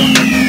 Musik